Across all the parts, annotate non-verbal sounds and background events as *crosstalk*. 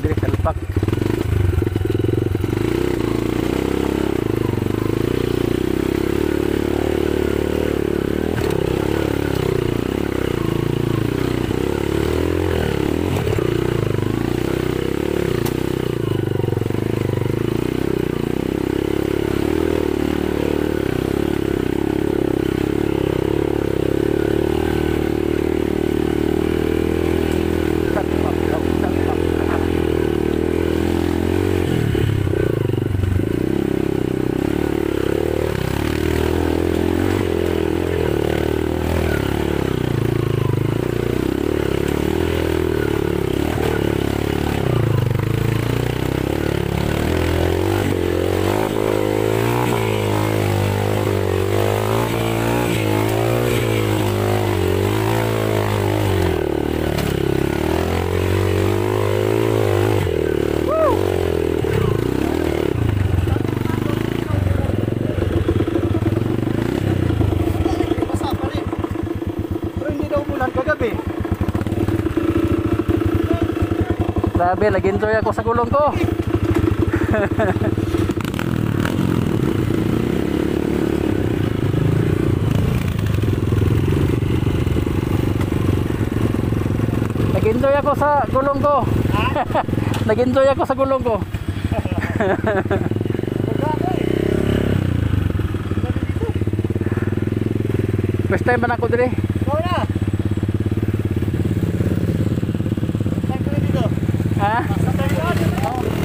negeri Telpak hindi umulan kagabi. Grabe, nag-enjoy ako sa gulong ko. *laughs* Nag-enjoy ako sa gulong ko. *laughs* Nag-enjoy ako sa gulong ko. *laughs* time ba na ako dire? Ikaw na. Saan kami dito? Ha? Sa tayo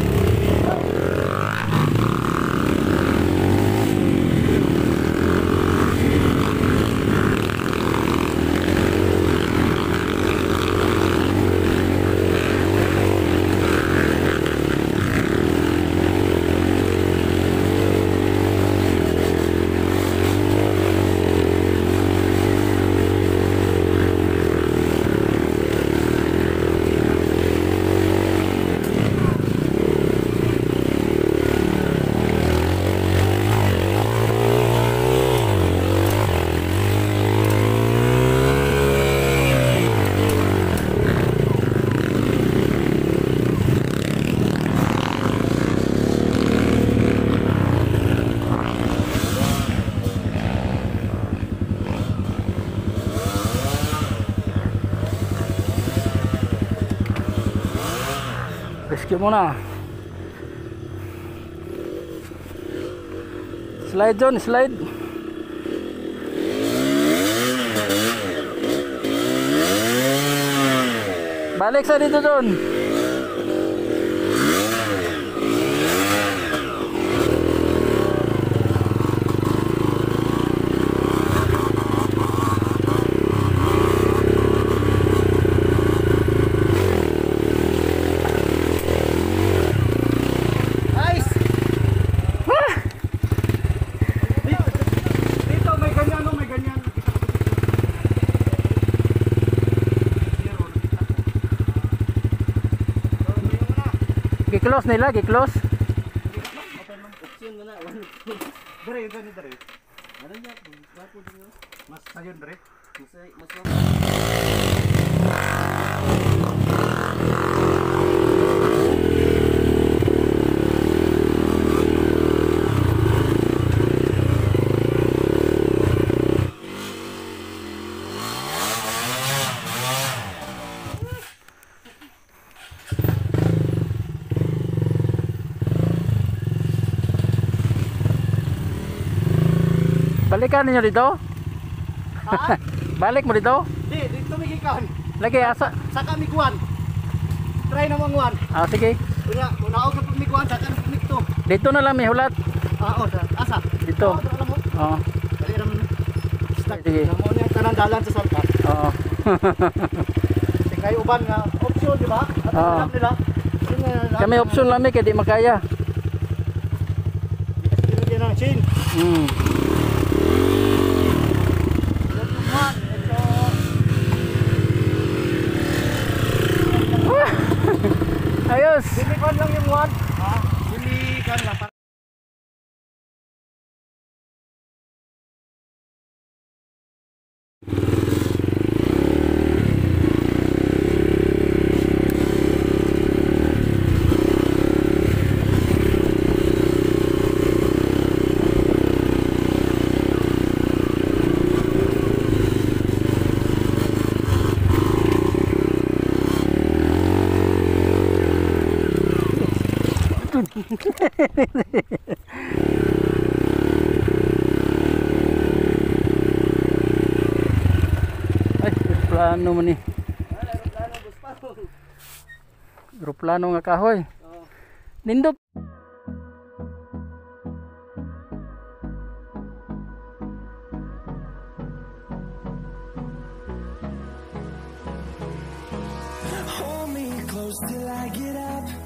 Rescue muna. Slide John, slide. Balik sa dito John. Gi-close nila, gi-close. Dere, gani dere. Ano niya? Wapo din. Mas sayon dere. Mas mas Balikan ninyo dito. Ha? *laughs* Balik mo dito. Di, dito may gikan. Lagi asa. Sa kami kuan. Try na mga Ah, sige. Una, una ako sa pagmikuan, sa kanang pagmikto. Dito na lang may hulat. Ah, oh, sa- asa? Dito. Oh, mo. Oo. Dali naman. Stuck. Sige. Namo niya tanang dalan sa salpa. Oo. *laughs* Kayo uban nga option, di ba? At Oo. alam nila. Kami option lang kay di makaya. Binigyan ng chain. Hmm. Ay, plano man ni. Aeroplano nga kahoy. Nindot. Hold me close till I get up.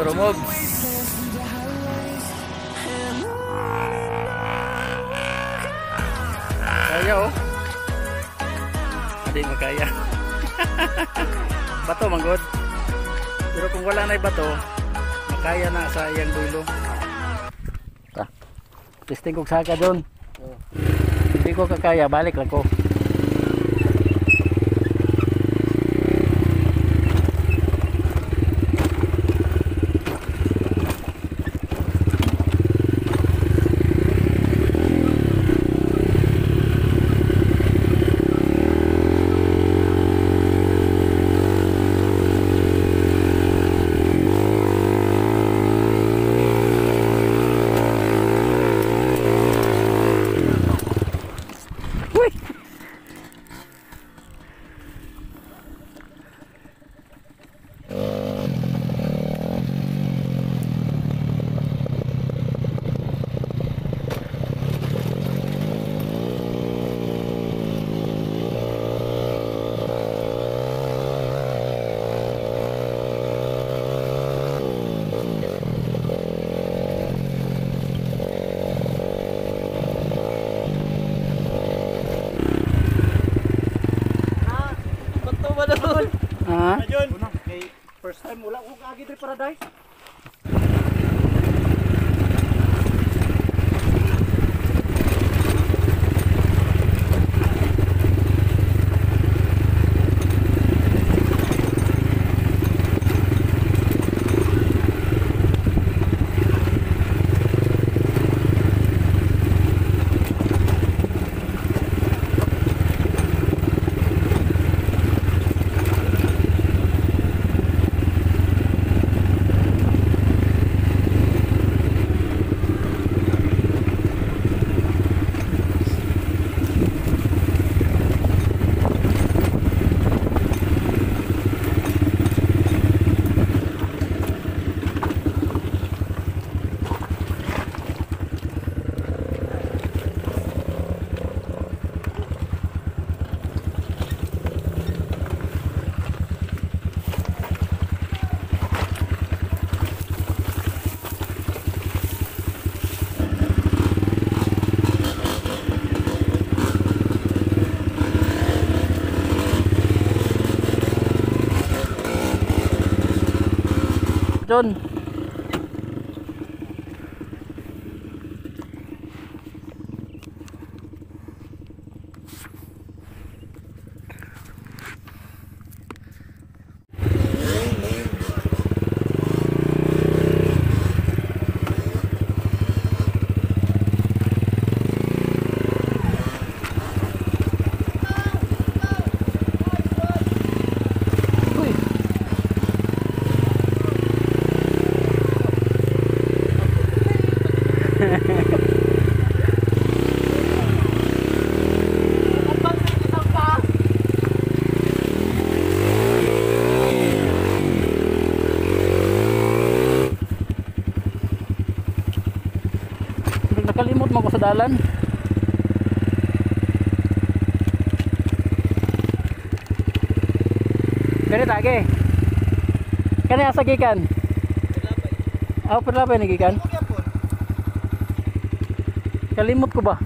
Enduro Mobs. wastelands through the highways. And Kaya oh. Hindi makaya. *laughs* bato manggod. Pero kung wala na bato, makaya na sa iyang dulo. Ta. Testing kog saka doon. Hindi ko kakaya, balik lang ko. Uy! Bato ba na doon? Ah, Ayun. Kay time wala ko kaagi diri paradise. John. Nakalimot mo ko sa dalan. Kani tage. Kani asa gikan? Ah, perlapay ni gikan. Kalimot ko ba?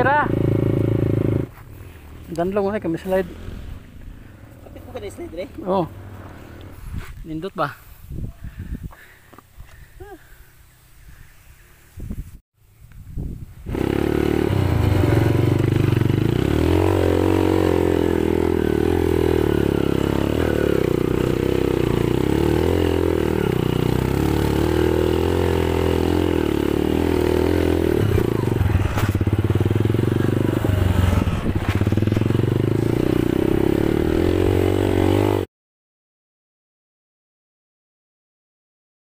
Okay ra. Danlong na kami slide. Kapit mo ka na slide, Dre. Oh. Nindot ba?